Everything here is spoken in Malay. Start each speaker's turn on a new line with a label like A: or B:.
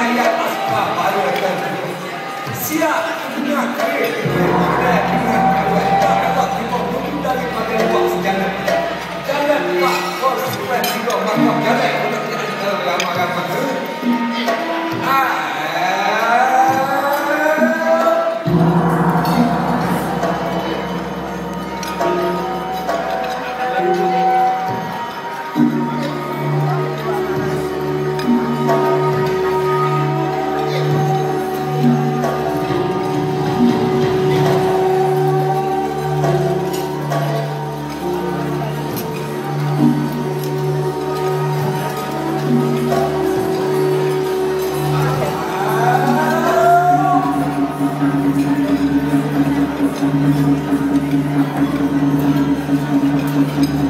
A: rakyat askar baru akan siap kaya dan dengan kaya kita dapat kita bunuh daripada buat sejalan jalan tak konsekuen juga maka jalan untuk kita ramai-ramai Thank you.